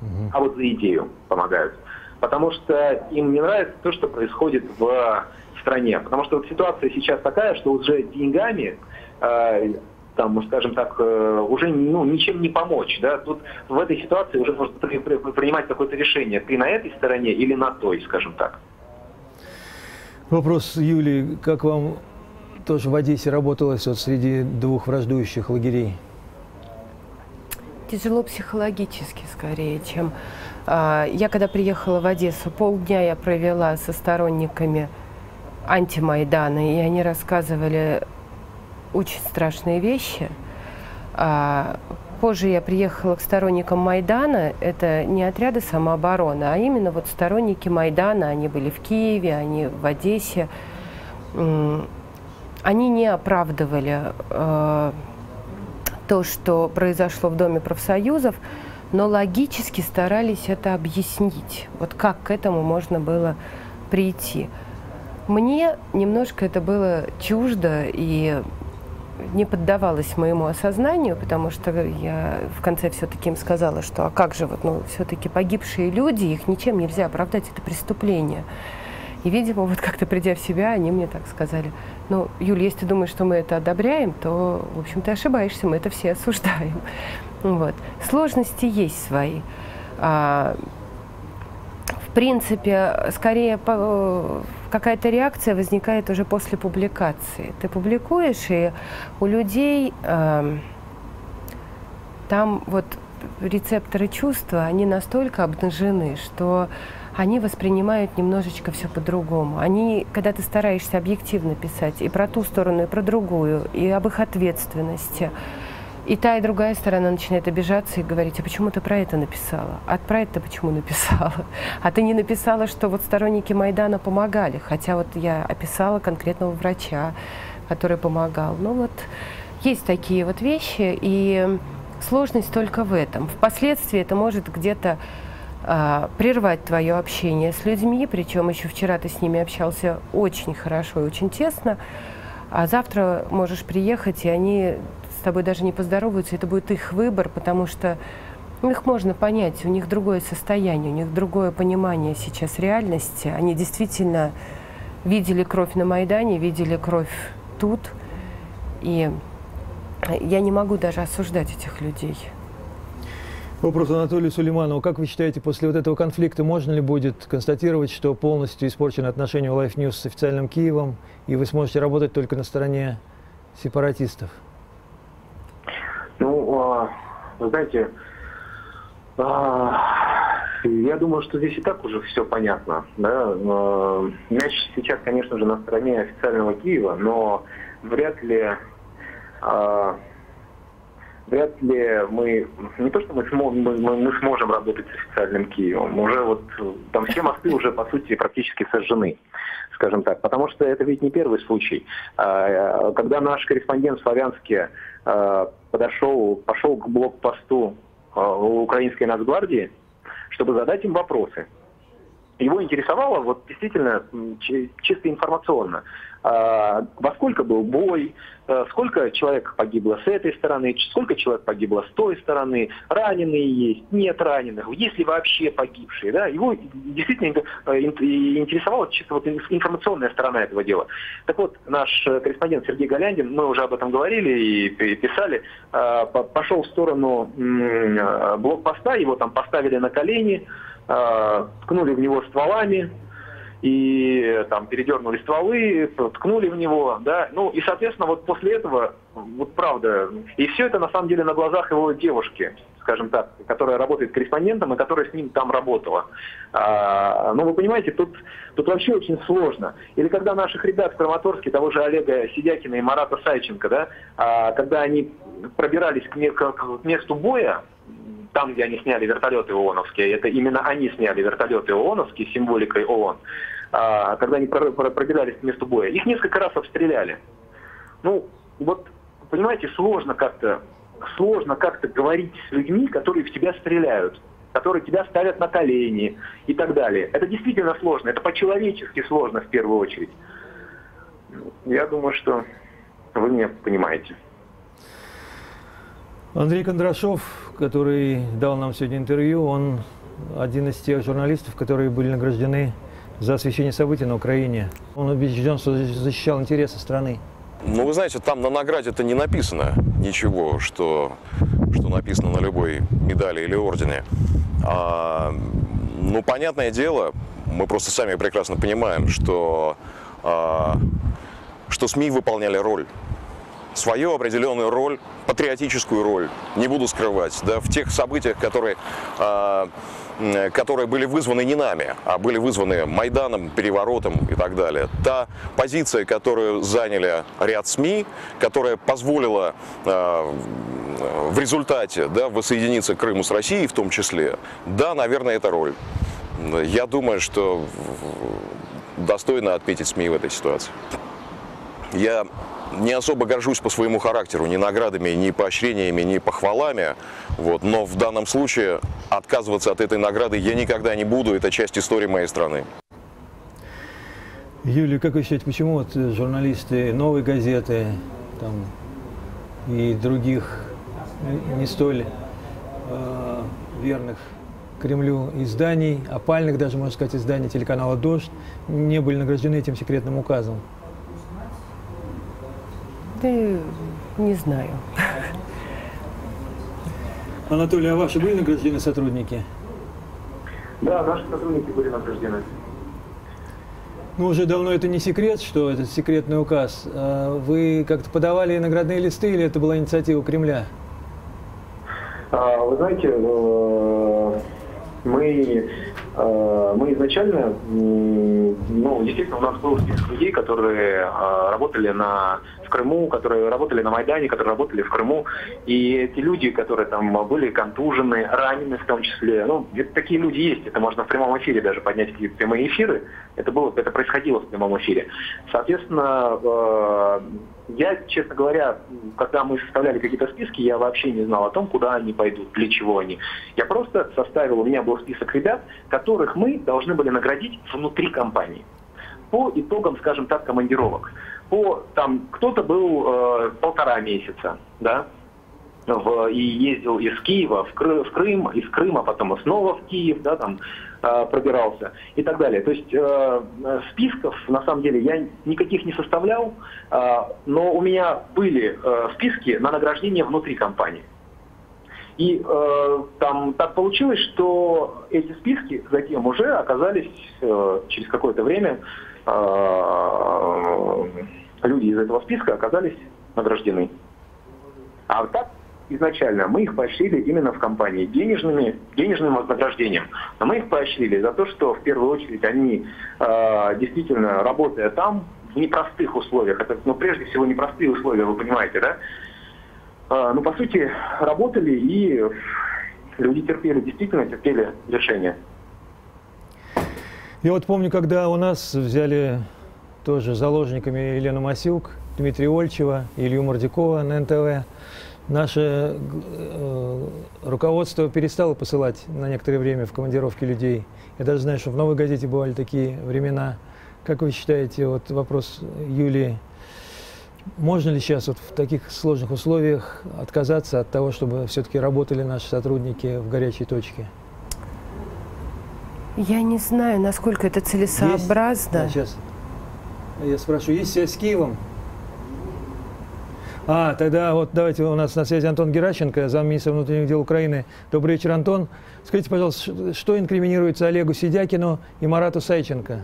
угу. а вот за идею помогают. Потому что им не нравится то, что происходит в стране. Потому что вот ситуация сейчас такая, что уже деньгами э, там, скажем так, э, уже ну, ничем не помочь. Да? Тут в этой ситуации уже нужно принимать какое-то решение. Ты на этой стороне или на той, скажем так. Вопрос Юлии. Как вам тоже в Одессе работалось вот среди двух враждующих лагерей? Тяжело психологически скорее, чем... А, я когда приехала в Одессу, полдня я провела со сторонниками антимайдана, и они рассказывали очень страшные вещи. А, позже я приехала к сторонникам Майдана. Это не отряды самообороны, а именно вот сторонники Майдана. Они были в Киеве, они в Одессе. Они не оправдывали э, то, что произошло в Доме профсоюзов, но логически старались это объяснить. Вот как к этому можно было прийти. Мне немножко это было чуждо, и не поддавалась моему осознанию, потому что я в конце все-таки им сказала, что а как же вот, ну, все-таки погибшие люди, их ничем нельзя оправдать, это преступление. И, видимо, вот как-то придя в себя, они мне так сказали, ну, Юля, если ты думаешь, что мы это одобряем, то, в общем, ты ошибаешься, мы это все осуждаем. Вот. Сложности есть свои. Принципе, скорее какая-то реакция возникает уже после публикации. Ты публикуешь, и у людей э, там вот рецепторы чувства, они настолько обнажены, что они воспринимают немножечко все по-другому. Они, когда ты стараешься объективно писать и про ту сторону, и про другую, и об их ответственности, и та, и другая сторона начинает обижаться и говорить, а почему ты про это написала? А про это почему написала? А ты не написала, что вот сторонники Майдана помогали, хотя вот я описала конкретного врача, который помогал. Ну вот есть такие вот вещи, и сложность только в этом. Впоследствии это может где-то а, прервать твое общение с людьми, причем еще вчера ты с ними общался очень хорошо и очень тесно, а завтра можешь приехать, и они тобой даже не поздороваются, это будет их выбор, потому что ну, их можно понять, у них другое состояние, у них другое понимание сейчас реальности. Они действительно видели кровь на Майдане, видели кровь тут. И я не могу даже осуждать этих людей. Вопрос Анатолию Сулейманову. Как вы считаете, после вот этого конфликта можно ли будет констатировать, что полностью испорчены отношения у Life News с официальным Киевом, и вы сможете работать только на стороне сепаратистов? Вы знаете, а, я думаю, что здесь и так уже все понятно. Да? Мяч сейчас, конечно же, на стороне официального Киева, но вряд ли а, вряд ли мы, не то что мы, сможем, мы, мы сможем работать с официальным Киевом, уже вот там все мосты уже по сути практически сожжены, скажем так, потому что это ведь не первый случай. А, когда наш корреспондент в Славянске а, подошел, пошел к блокпосту а, украинской нацгвардии, чтобы задать им вопросы, его интересовало вот действительно чисто информационно. А, во сколько был бой, а, сколько человек погибло с этой стороны, сколько человек погибло с той стороны, раненые есть, нет раненых, есть ли вообще погибшие. Да? Его действительно э, интересовала чисто вот информационная сторона этого дела. Так вот, наш корреспондент Сергей Галяндин, мы уже об этом говорили и писали, а, пошел в сторону блокпоста, его там поставили на колени, ткнули в него стволами, и там передернули стволы, ткнули в него, да, ну и, соответственно, вот после этого, вот правда, и все это на самом деле на глазах его девушки, скажем так, которая работает корреспондентом и которая с ним там работала. А, ну, вы понимаете, тут, тут вообще очень сложно. Или когда наших ребят в Краматорске, того же Олега Сидякина и Марата Сайченко, да, а, когда они пробирались к, к, к месту боя, там, где они сняли вертолеты ООНовские, это именно они сняли вертолеты ООНовские с символикой ООН, когда они пробирались к месту боя. Их несколько раз обстреляли. Ну, вот, понимаете, сложно как-то сложно как-то говорить с людьми, которые в тебя стреляют, которые тебя ставят на колени и так далее. Это действительно сложно, это по-человечески сложно в первую очередь. Я думаю, что вы меня понимаете. Андрей Кондрашов, который дал нам сегодня интервью, он один из тех журналистов, которые были награждены за освещение событий на Украине. Он убежден, что защищал интересы страны. Ну, вы знаете, там на награде это не написано ничего, что, что написано на любой медали или ордене. А, ну, понятное дело, мы просто сами прекрасно понимаем, что, а, что СМИ выполняли роль свою определенную роль, патриотическую роль, не буду скрывать, да, в тех событиях, которые, э, которые были вызваны не нами, а были вызваны Майданом, переворотом и так далее. Та позиция, которую заняли ряд СМИ, которая позволила э, в результате да, воссоединиться Крыму с Россией в том числе, да, наверное, это роль. Я думаю, что достойно отметить СМИ в этой ситуации. Я не особо горжусь по своему характеру ни наградами, ни поощрениями, ни похвалами. Вот. Но в данном случае отказываться от этой награды я никогда не буду. Это часть истории моей страны. Юлия, как вы считаете, почему вот журналисты новой газеты там, и других не столь э, верных Кремлю изданий, опальных даже, можно сказать, изданий телеканала «Дождь» не были награждены этим секретным указом? Да не знаю. Анатолий, а ваши были награждены сотрудники? Да, наши сотрудники были награждены. Ну, уже давно это не секрет, что это секретный указ. А вы как-то подавали наградные листы или это была инициатива Кремля? А, вы знаете, э, мы мы изначально, ну, естественно, у нас был список людей, которые э, работали на, в Крыму, которые работали на Майдане, которые работали в Крыму. И эти люди, которые там были контужены, ранены в том числе, ну, такие люди есть. Это можно в прямом эфире даже поднять какие-то прямые эфиры. Это, было, это происходило в прямом эфире. Соответственно, э, я, честно говоря, когда мы составляли какие-то списки, я вообще не знал о том, куда они пойдут, для чего они. Я просто составил, у меня был список ребят, которых мы должны были наградить внутри компании по итогам, скажем так, командировок. По, там, кто-то был э, полтора месяца, да, в, и ездил из Киева в, Кры, в Крым, из Крыма потом снова в Киев, да, там пробирался и так далее. То есть э, списков на самом деле я никаких не составлял, э, но у меня были э, списки на награждение внутри компании. И э, там так получилось, что эти списки затем уже оказались э, через какое-то время э, люди из этого списка оказались награждены. А так изначально мы их поощрили именно в компании денежными, денежным вознаграждением. Но мы их поощрили за то, что в первую очередь они э, действительно, работая там, в непростых условиях, это, ну, прежде всего, непростые условия, вы понимаете, да, э, ну, по сути, работали и люди терпели, действительно терпели лишения. Я вот помню, когда у нас взяли тоже заложниками Елену Масюк, Дмитрия Ольчева, Илью Мордякова на НТВ, наше э, руководство перестало посылать на некоторое время в командировки людей. Я даже знаю, что в «Новой газете» бывали такие времена. Как вы считаете, вот вопрос Юлии, можно ли сейчас вот в таких сложных условиях отказаться от того, чтобы все-таки работали наши сотрудники в горячей точке? Я не знаю, насколько это целесообразно. Есть, да, сейчас я спрашиваю, есть связь с Киевом? А, тогда вот давайте у нас на связи Антон Геращенко, замминистра внутренних дел Украины. Добрый вечер, Антон. Скажите, пожалуйста, что инкриминируется Олегу Сидякину и Марату Сайченко?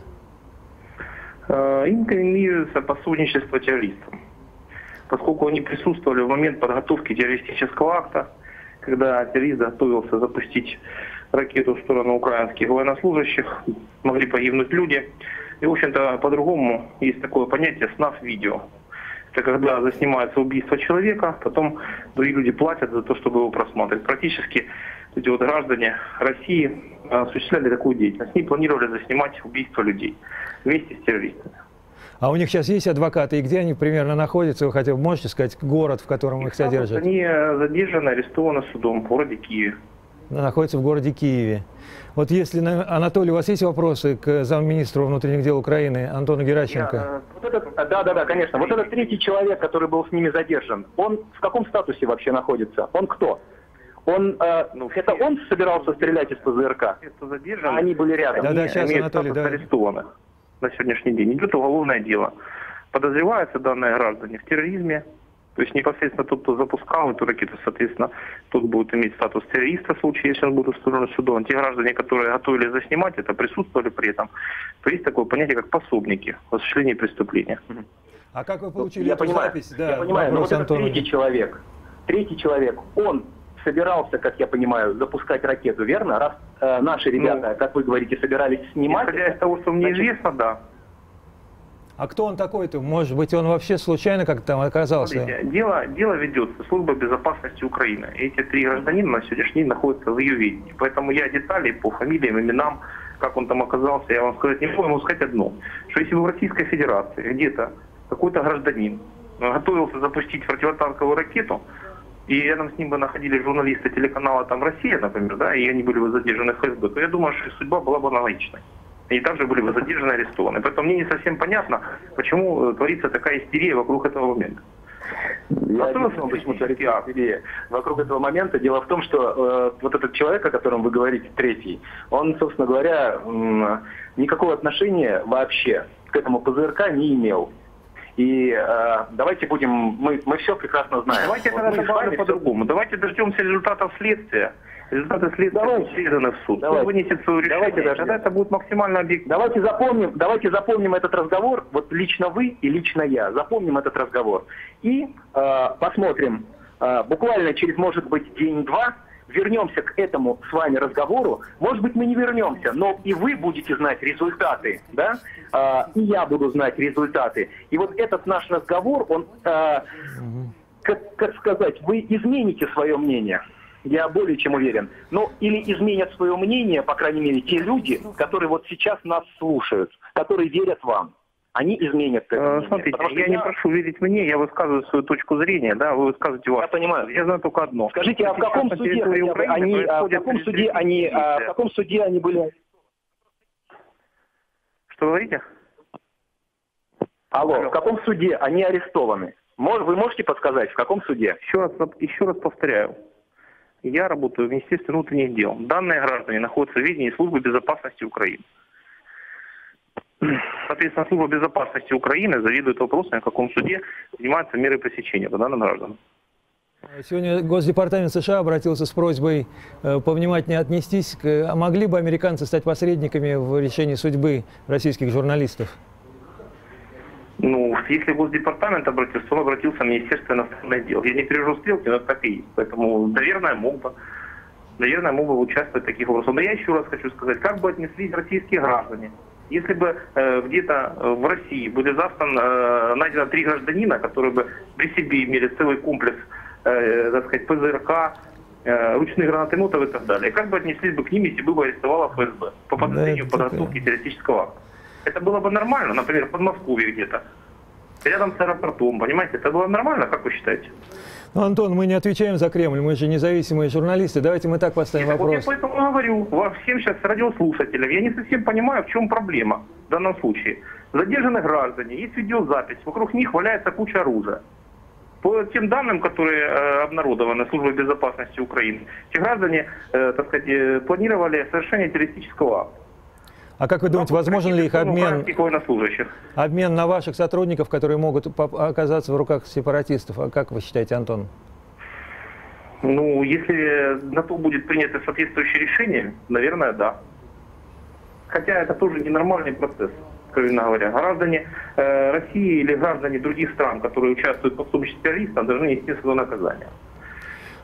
Э, инкриминируется пособничество террористам, поскольку они присутствовали в момент подготовки террористического акта, когда террорист готовился запустить ракету в сторону украинских военнослужащих, могли погибнуть люди. И, в общем-то, по-другому есть такое понятие «СНАФ-видео». Это когда заснимается убийство человека, потом другие люди платят за то, чтобы его просматривать. Практически эти вот граждане России осуществляли такую деятельность. Они планировали заснимать убийство людей вместе с террористами. А у них сейчас есть адвокаты, и где они примерно находятся? Вы хотя бы можете сказать город, в котором их, их содержат? Они задержаны, арестованы судом в городе Киеве. Находятся в городе Киеве. Вот если, Анатолий, у вас есть вопросы к замминистру внутренних дел Украины Антону Геращенко? Я, вот этот, да, да, да, конечно. Вот этот третий человек, который был с ними задержан, он в каком статусе вообще находится? Он кто? Он, э, ну, это он собирался стрелять из ПЗРК? Это задержан. А они были рядом. Да, да, сейчас, Анатолий, да. арестованных на сегодняшний день. Идет уголовное дело. Подозреваются данные граждане в терроризме, то есть непосредственно тот, кто запускал эту ракету, соответственно, тот будет иметь статус террориста в случае, если он будет устроен судом. Те граждане, которые готовили заснимать это, присутствовали при этом, то есть такое понятие, как пособники в осуществлении преступления. А как вы получили я эту понимаю, запись? Да, я понимаю, но вот этот третий человек, третий человек, он собирался, как я понимаю, запускать ракету, верно? Раз э, наши ребята, ну, как вы говорите, собирались снимать... Исходя из того, что мне значит, известно, да. А кто он такой-то? Может быть, он вообще случайно как-то там оказался? Дело, дело ведется Служба безопасности Украины. Эти три гражданина на сегодняшний день находятся в ее видении. Поэтому я деталей по фамилиям, именам, как он там оказался, я вам сказать не могу. Я могу сказать одно, что если бы в Российской Федерации где-то какой-то гражданин готовился запустить противотанковую ракету, и рядом с ним бы находились журналисты телеканала там «Россия», например, да, и они были бы задержаны в ФСБ, то я думаю, что судьба была бы аналогичной. Они также были бы задержаны, арестованы. Поэтому мне не совсем понятно, почему э, творится такая истерия вокруг этого момента. Я объясню, почему творится истерия вокруг этого момента. Дело в том, что э, вот этот человек, о котором вы говорите, третий, он, собственно говоря, э, никакого отношения вообще к этому ПЗРК не имел. И э, давайте будем, мы, мы все прекрасно знаем. Давайте вот тогда по-другому. Давайте дождемся результатов следствия. Результаты следствия давайте, переданы в суд. Давайте, суд вынесет свое решение. Давайте даже. Тогда это будет максимально объективно. Давайте запомним, давайте запомним этот разговор. Вот лично вы и лично я. Запомним этот разговор. И э, посмотрим. Э, буквально через, может быть, день-два вернемся к этому с вами разговору. Может быть, мы не вернемся, но и вы будете знать результаты, да, а, и я буду знать результаты. И вот этот наш разговор, он, а, как, как сказать, вы измените свое мнение. Я более чем уверен. Ну, или изменят свое мнение, по крайней мере, те люди, которые вот сейчас нас слушают, которые верят вам они изменят это. Мнение. Смотрите, я, я не прошу верить мне, я высказываю свою точку зрения, да, вы высказываете вас. Я понимаю. Я знаю только одно. Скажите, а в каком суде они, а в каком суде они, а в каком суде они были? Что говорите? Алло, Алло, в каком суде они арестованы? Вы можете подсказать, в каком суде? Еще раз, еще раз повторяю. Я работаю в Министерстве внутренних дел. Данные граждане находятся в ведении службы безопасности Украины. Соответственно, служба безопасности Украины завидует вопросами, в каком суде принимаются меры пресечения по данным гражданам. Сегодня Госдепартамент США обратился с просьбой э, повнимательнее отнестись. К, а могли бы американцы стать посредниками в решении судьбы российских журналистов? Ну, если Госдепартамент обратился, он обратился в Министерство иностранных дел. Я не пережил стрелки, но так и есть. Поэтому, наверное, мог бы. Наверное, мог бы участвовать в таких вопросах. Но я еще раз хочу сказать, как бы отнеслись российские граждане если бы э, где-то э, в России были завтра э, найдено три гражданина, которые бы при себе имели целый комплекс, э, так сказать, ПЗРК, э, ручных гранатометов и так далее, как бы отнеслись бы к ним, если бы бы арестовала ФСБ по подозрению да, подготовки террористического акта? Это было бы нормально, например, в Подмосковье где-то, рядом с аэропортом, понимаете? Это было нормально, как вы считаете? Ну, Антон, мы не отвечаем за Кремль, мы же независимые журналисты. Давайте мы так поставим Вот я вопрос. поэтому говорю вам всем сейчас радиослушателям, я не совсем понимаю, в чем проблема в данном случае. Задержаны граждане, есть видеозапись, вокруг них валяется куча оружия. По тем данным, которые э, обнародованы Службой безопасности Украины, эти граждане, э, так сказать, э, планировали совершение террористического акта. А как вы думаете, возможен ли их обмен, обмен на ваших сотрудников, которые могут оказаться в руках сепаратистов? А как вы считаете, Антон? Ну, если на то будет принято соответствующее решение, наверное, да. Хотя это тоже ненормальный процесс, откровенно говоря. Граждане э, России или граждане других стран, которые участвуют в помощи террористам, должны нести свое наказание.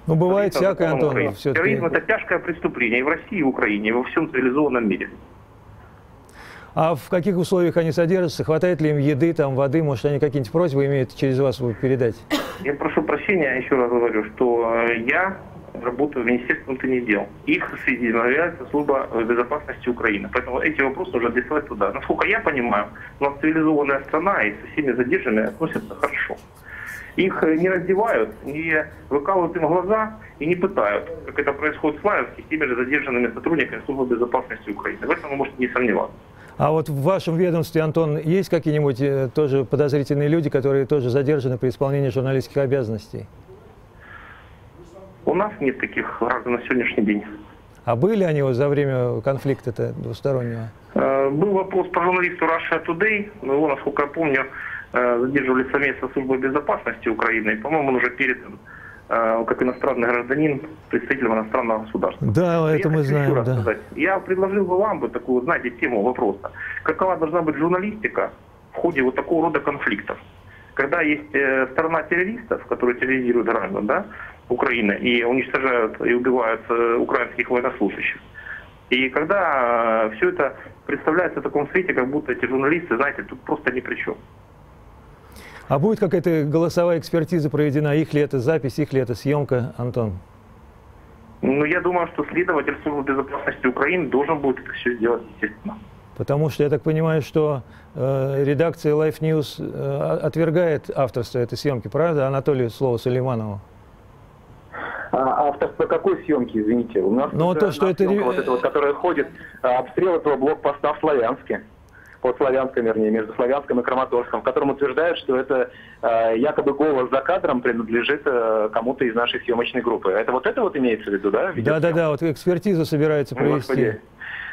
Ну, бывает всякое, Антон. Терроризм это тяжкое преступление и в России, и в Украине, и во всем цивилизованном мире. А в каких условиях они содержатся? Хватает ли им еды, там, воды? Может, они какие-нибудь просьбы имеют через вас передать? Я прошу прощения, еще раз говорю, что э, я работаю в Министерстве внутренних дел. Их является служба безопасности Украины. Поэтому эти вопросы уже адресовать туда. Насколько я понимаю, у нас цивилизованная страна и со всеми задержанными относятся хорошо. Их э, не раздевают, не выкалывают им глаза и не пытают, как это происходит в Славянске, с теми же задержанными сотрудниками службы безопасности Украины. В этом вы можете не сомневаться. А вот в вашем ведомстве, Антон, есть какие-нибудь э, тоже подозрительные люди, которые тоже задержаны при исполнении журналистских обязанностей? У нас нет таких граждан на сегодняшний день. А были они вот за время конфликта-то двустороннего? Э, Был вопрос по журналисту Russia Today, но его, насколько я помню, э, задерживали совместно с службой безопасности Украины. И, по-моему, он уже передан как иностранный гражданин представителем иностранного государства. Да, это я мы еще знаем, да. сказать. Я предложил бы вам бы такую, знаете, тему вопроса. Какова должна быть журналистика в ходе вот такого рода конфликтов? Когда есть э, сторона террористов, которые терроризируют граждан, да, Украины, и уничтожают и убивают э, украинских военнослужащих. И когда все это представляется в таком свете, как будто эти журналисты, знаете, тут просто ни при чем. А будет какая-то голосовая экспертиза проведена? Их ли это запись, их ли это съемка, Антон? Ну, я думаю, что следователь службы безопасности Украины должен будет это все сделать, естественно. Потому что я так понимаю, что э, редакция Life News э, отвергает авторство этой съемки, правда, Анатолию Слово Сулейманову? А авторство какой съемки, извините? У нас Ну, то, что одна это вот эта вот, которая ходит, а, обстрел этого блокпоста в Славянске. Под Славянском, вернее, между Славянском и Краматорском, в котором утверждают, что это а, якобы голос за кадром принадлежит а, кому-то из нашей съемочной группы. Это вот это вот имеется в виду, да? Да-да-да, вот экспертизу собирается провести. Господи.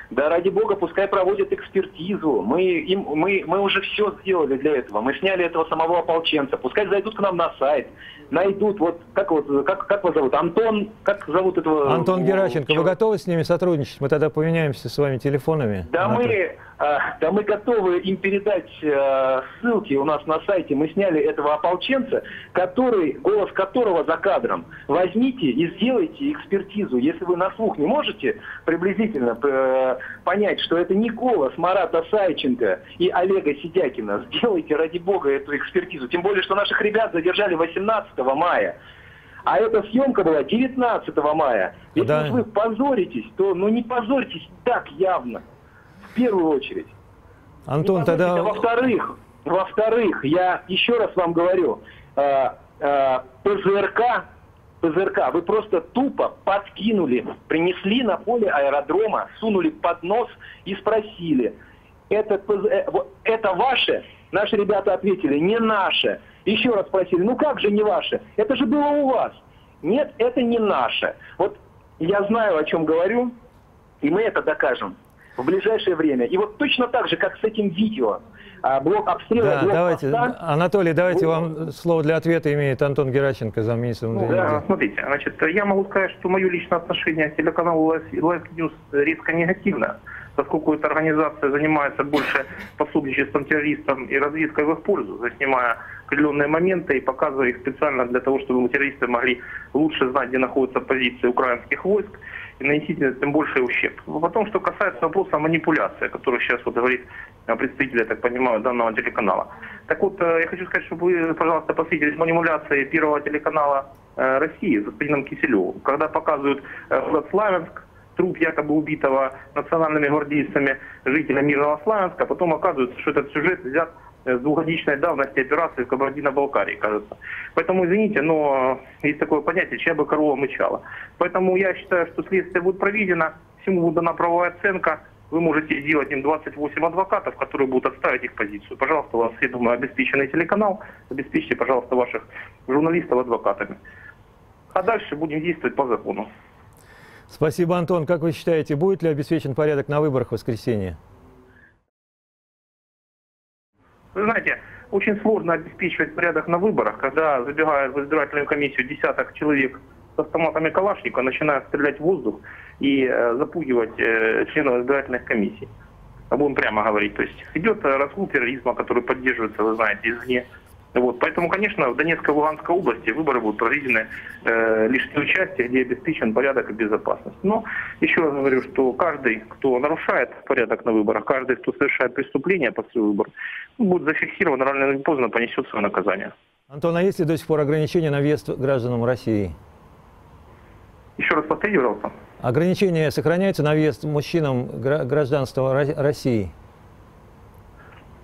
Да ради бога, пускай проводят экспертизу. Мы, им, мы, мы уже все сделали для этого. Мы сняли этого самого ополченца. Пускай зайдут к нам на сайт, найдут, вот как вот, как, как вас зовут? Антон, как зовут этого? Антон Геращенко, вы готовы с ними сотрудничать? Мы тогда поменяемся с вами телефонами. Да Анатолий. мы, да мы готовы им передать а, ссылки у нас на сайте. Мы сняли этого ополченца, который, голос которого за кадром. Возьмите и сделайте экспертизу. Если вы на слух не можете приблизительно э, понять, что это не голос Марата Сайченко и Олега Сидякина, сделайте ради бога эту экспертизу. Тем более, что наших ребят задержали 18 мая. А эта съемка была 19 мая. Если Да. вы позоритесь, то ну не позорьтесь так явно. В первую очередь. Антон, Не тогда... Во-вторых, во-вторых, я еще раз вам говорю, э, э, ПЗРК, ПЗРК, вы просто тупо подкинули, принесли на поле аэродрома, сунули под нос и спросили, это, э, это ваше? Наши ребята ответили, не наше. Еще раз спросили, ну как же не ваше? Это же было у вас. Нет, это не наше. Вот я знаю, о чем говорю, и мы это докажем в ближайшее время. И вот точно так же, как с этим видео, а, блок обстрела, Да, блок давайте, поста, Анатолий, давайте Вы- вам слово для ответа имеет Антон Геращенко, замминистра Ну, да, смотрите, значит, я могу сказать, что мое личное отношение к телеканалу Life News резко негативно, поскольку эта организация занимается больше пособничеством террористам и разведкой в их пользу, снимая определенные моменты и показывая их специально для того, чтобы террористы могли лучше знать, где находятся позиции украинских войск и нанести тем больший ущерб. Потом, что касается вопроса манипуляции, о которых сейчас вот говорит э, представитель, я так понимаю, данного телеканала. Так вот, э, я хочу сказать, чтобы вы, пожалуйста, посмотрели манипуляции первого телеканала э, России с господином Киселевым, когда показывают город Славянск, труп якобы убитого национальными гвардейцами жителя Мирного Славянска, а потом оказывается, что этот сюжет взят с двухгодичной давности операции в Кабардино-Балкарии, кажется. Поэтому, извините, но есть такое понятие, чья бы корова мычала. Поэтому я считаю, что следствие будет проведено, всему будет дана правовая оценка, вы можете сделать им 28 адвокатов, которые будут отставить их позицию. Пожалуйста, у вас, я думаю, обеспеченный телеканал, обеспечьте, пожалуйста, ваших журналистов адвокатами. А дальше будем действовать по закону. Спасибо, Антон. Как вы считаете, будет ли обеспечен порядок на выборах в воскресенье? Вы знаете, очень сложно обеспечивать порядок на выборах, когда забегает в избирательную комиссию десяток человек с автоматами Калашника, начинают стрелять в воздух и э, запугивать э, членов избирательных комиссий. А будем прямо говорить. То есть идет разгул терроризма, который поддерживается, вы знаете, извне. Вот, поэтому, конечно, в Донецкой и Луганской области выборы будут проведены э, лишь в участие, где обеспечен порядок и безопасность. Но еще раз говорю, что каждый, кто нарушает порядок на выборах, каждый, кто совершает преступление после выборов, будет зафиксирован, рано или поздно понесет свое наказание. Антон, а есть ли до сих пор ограничения на въезд гражданам России? Еще раз повторите, пожалуйста. Ограничения сохраняются на въезд мужчинам гражданства России?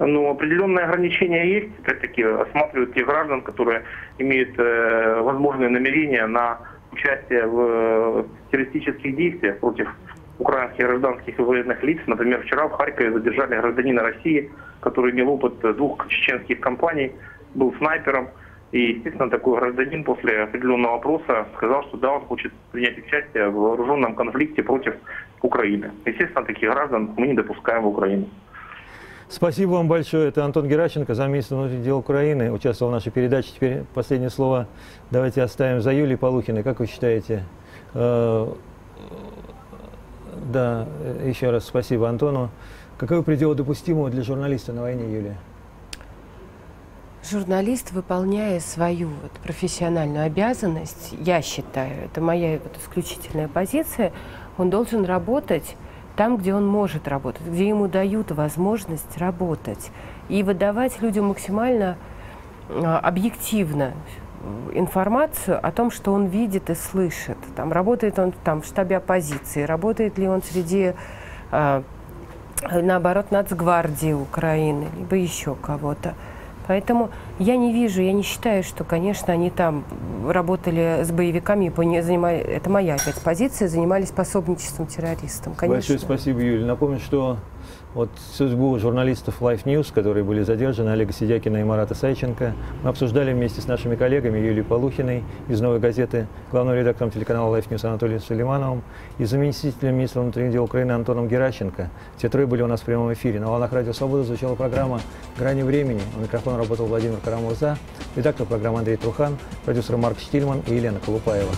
Ну, определенные ограничения есть. Опять-таки, осматривают тех граждан, которые имеют э, возможные намерения на участие в э, террористических действиях против украинских гражданских и военных лиц. Например, вчера в Харькове задержали гражданина России, который имел опыт двух чеченских компаний, был снайпером. И, естественно, такой гражданин после определенного вопроса сказал, что да, он хочет принять участие в вооруженном конфликте против Украины. Естественно, таких граждан мы не допускаем в Украину. Спасибо вам большое. Это Антон Геращенко, замминистра внутренних дел Украины, участвовал в нашей передаче. Теперь последнее слово давайте оставим за Юлией Полухиной. Как вы считаете? Э, да, еще раз спасибо Антону. Каковы пределы допустимого для журналиста на войне, Юлия? Журналист, выполняя свою вот профессиональную обязанность, я считаю, это моя вот исключительная позиция, он должен работать там, где он может работать, где ему дают возможность работать и выдавать людям максимально а, объективно информацию о том, что он видит и слышит. Там, работает он там, в штабе оппозиции, работает ли он среди, э, наоборот, нацгвардии Украины, либо еще кого-то. Поэтому я не вижу, я не считаю, что, конечно, они там работали с боевиками, занимали, это моя опять позиция, занимались пособничеством террористам. Конечно. Большое спасибо, Юлия. Напомню, что вот судьбу журналистов Life News, которые были задержаны, Олега Сидякина и Марата Сайченко, мы обсуждали вместе с нашими коллегами Юлией Полухиной из «Новой газеты», главным редактором телеканала Life News Анатолием Сулеймановым и заместителем министра внутренних дел Украины Антоном Геращенко. Все трое были у нас в прямом эфире. На волнах Радио Свобода звучала программа «Грани времени». У микрофона работал Владимир Карамурза, редактор программы Андрей Трухан, продюсер Марк Штильман и Елена Колупаева.